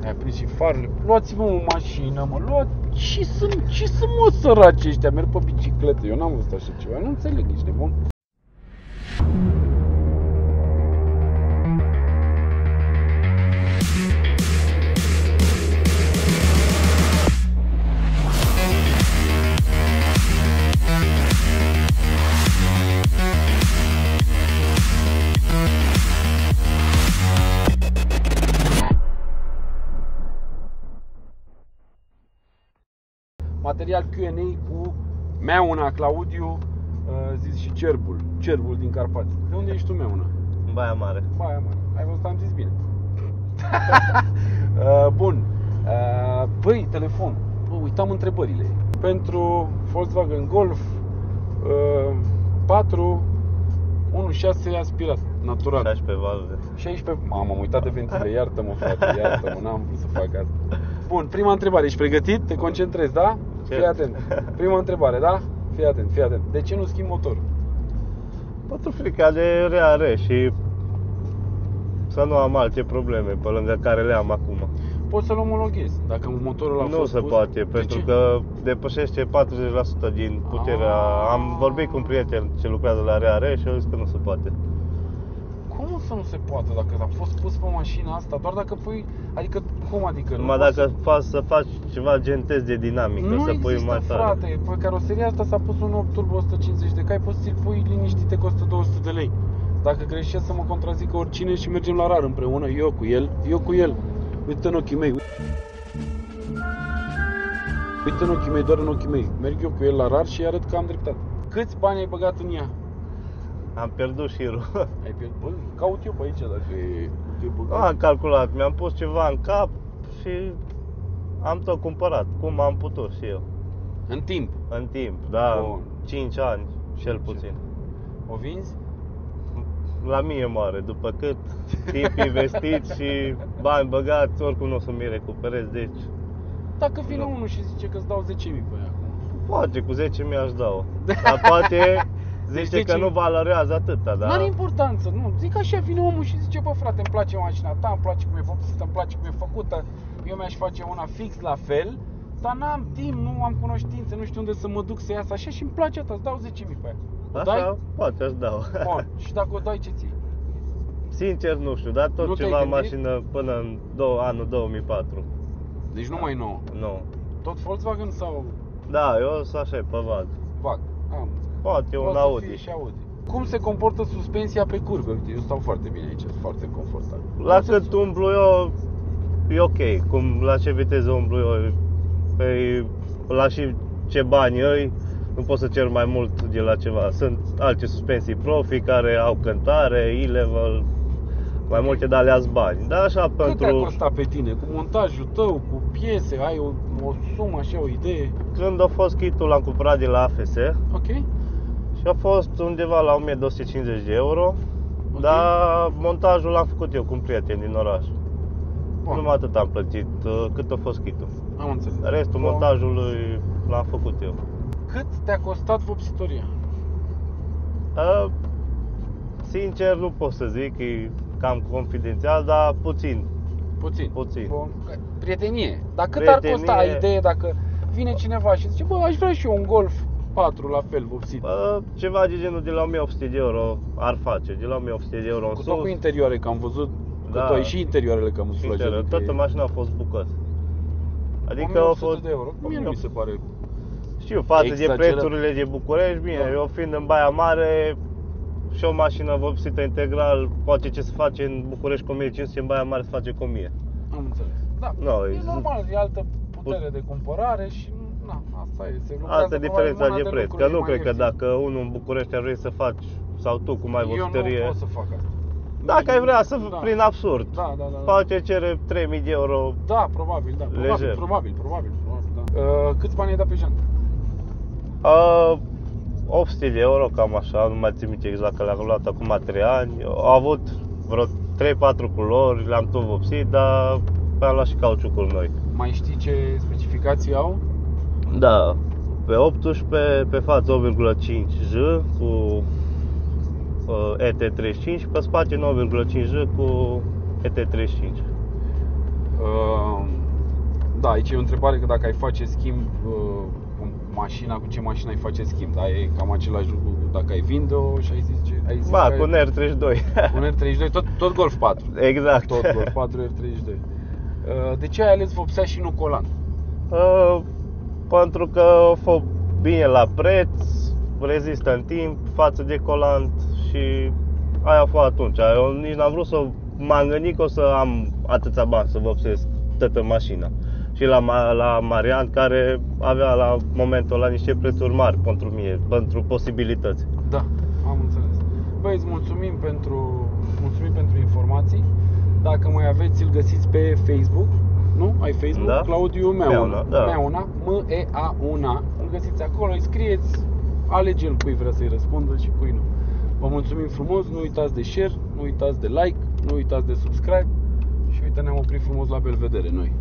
Ai prins și farele. Luați-vă o mașină, mă, luați. Și sunt, și sunt mă săraci ăștia, merg pe bicicletă. Eu n-am văzut așa ceva, nu înțeleg, ești nebun. Material Q&A cu Meuna Claudiu, uh, zis și Cerbul, Cerbul din Carpați. De unde ești tu, Meuna? Baia Mare. Baia mare. Ai văzut, am zis bine. Uh, Bun. Uh, Băi, telefon. Bă, uitam întrebările. Pentru Volkswagen Golf uh, 4 1.6 aspirat, natural. 16 valve. 16, mamă, am uitat de ventile, iartă-mă frate, iartă-mă, n-am vrut să fac asta. Bun, prima întrebare, ești pregătit? Te concentrezi, da? Ce? Fii atent. Prima întrebare, da? Fii atent, fii atent. De ce nu schimbi motor? Pentru frica de reare și să nu am alte probleme pe lângă care le am acum. Poți să-l omologhezi. Dacă motorul a nu fost se pus- poate, De pentru ce? că depășește 40% din puterea. Ah. Am vorbit cu un prieten ce lucrează la reare și a zis că nu se poate. Cum să nu se poate dacă a fost pus pe mașina asta? Doar dacă pui... Adică, cum adică? Numai poți dacă faci să faci ceva gen test de dinamică, Nu să pui există, mai tare. frate. Pe caroseria asta s-a pus un 8 turbo 150 de cai, poți să-l pui liniștite costă 200 de lei. Dacă greșesc să mă contrazică oricine și mergem la rar împreună, eu cu el, eu cu el. Uite în ochii mei. Uite în ochii mei, doar în ochii mei. Merg eu cu el la rar și îi arăt că am dreptate. Câți bani ai băgat în ea? Am pierdut șirul. Ai pierdut? Bă, caut eu pe aici dacă e, e băgat. Nu am calculat, mi-am pus ceva în cap și am tot cumpărat, cum am putut și eu. În timp. În timp, da, Bun. 5 ani, cel Cinci puțin. O vinzi? La mie moare, după cât timp investit și bani băgați, oricum nu o să mi recuperez, deci Dacă vine Nu. unul și zice că îți dau 10.000 pe ea acum. poate cu 10.000 aș dau. Dar poate Deci zice că 10.000 nu valorează atâta, N-are dar importanță, nu. Zic așa, vine omul și zice, bă frate, îmi place mașina ta, îmi place cum e vopsită, îmi place cum e făcută, eu mi-aș face una fix la fel, dar n-am timp, nu am cunoștințe, nu știu unde să mă duc să iasă așa și îmi place asta, îți dau 10.000 pe ea. O așa, dai? poate aș dau. Bun. Și dacă o dai, ce ții? Sincer nu știu, dar tot Nu te-ai ceva gândit? mașină până în dou- anul 2004. Deci nu mai nouă. Nu. Tot Volkswagen sau Da, eu sunt așa pe vag. VAG? Am. Poate un Poate să Audi. fie și Audi. Cum se comportă suspensia pe curbe? Uite, eu stau foarte bine aici, sunt foarte confortabil. La Cum se- cât umblu eu, e ok. Cum, la ce viteză umblu eu, pe, la și ce bani îi, nu pot să cer mai mult de la ceva. Sunt alte suspensii profi care au cântare, e-level, mai Ok. multe de alea bani. Dar așa Cât te-a pentru costat pe tine? Cu montajul tău, cu piese, ai o, o sumă, așa, o idee? când a fost kitul l-am cumpărat de la AFS Ok? Și a fost undeva la 1250 de euro. Ok. Dar montajul l-am făcut eu cu un prieten din oraș. Bun. Numai atât am plătit uh, cât a fost kitul. Am înțeles. Restul Bun. montajului l-am făcut eu. Cât te-a costat vopsitoria? Uh, sincer, nu pot să zic, e cam confidențial, dar puțin. Puțin. Puțin. Bun. Prietenie. Dar cât ar Prietenie. costa idee dacă vine cineva și zice, bă, aș vrea și eu un Golf 4 la fel vopsit. Uh, ceva de genul de la 1800 de euro ar face, de la 1800 de euro în Cu tot cu sus. interioare, că am văzut că Da. tu ai și interioarele Și camuflajate. interior. că Toată e mașina a fost bucăți. Adică 1800 au fost, de euro. Mie nu mi se pare. știu, față de Exagerat. prețurile de București, bine, Da. eu fiind în Baia Mare și o mașină vopsită integral, poate ce se face în București cu 1500, în Baia Mare se face cu 1000. Am înțeles. Da. Nu, e e- normal, e altă putere de cumpărare și na, asta e. Se lucrează Asta e probabil diferența mâna de preț, lucru, că e nu mai cred că ieftin. dacă unul în București ar vrea să faci, sau tu cum ai Eu nu vopsitărie, pot să fac asta. dacă ai vrea să, Da. prin absurd, Da, da, da. da. face cere 3000 de euro, Da, probabil, da. Probabil, Lejer. probabil, probabil, probabil, da. Uh, câți bani ai dat pe jantă? uh, 800 de euro, cam așa, nu mai țin minte exact că le-am luat acum 3 ani, au avut vreo 3-4 culori, le-am tot vopsit, dar am luat și cauciucuri noi. Mai știi ce specificații au? Da, pe 18, pe față 8,5 J cu uh, ET35, pe spate 9,5 J cu ET35. Uh, Da, aici e o întrebare că dacă ai face schimb uh, cu mașina, cu ce mașină ai face schimb, da? E cam același lucru dacă ai vinde-o și ai zice, ai zis Ba, că cu un R32. un R32, tot, tot Golf 4. exact. Tot Golf 4 R32. Uh, De ce ai ales vopsea și nu colan? Uh, pentru că o fă bine la preț, rezistă în timp față de colant și aia a fost atunci. Eu nici n-am vrut să m-am gândit că o să am atâția bani să vopsesc toată mașina. Și la, Ma- la Marian care avea la momentul ăla niște prețuri mari pentru mine, pentru posibilități. Da, am înțeles. Băi, îți mulțumim pentru, mulțumim pentru informații. Dacă mai aveți, îl găsiți pe Facebook. Nu? Ai Facebook? Da. Claudiu Meauna. Meauna, da. Meauna, M-E-A-U-N-A. Îl găsiți acolo, îi scrieți, alege el cui vrea să-i răspundă și cui nu. Vă mulțumim frumos, nu uitați de share, nu uitați de like, nu uitați de subscribe și uite ne-am oprit frumos la Belvedere noi.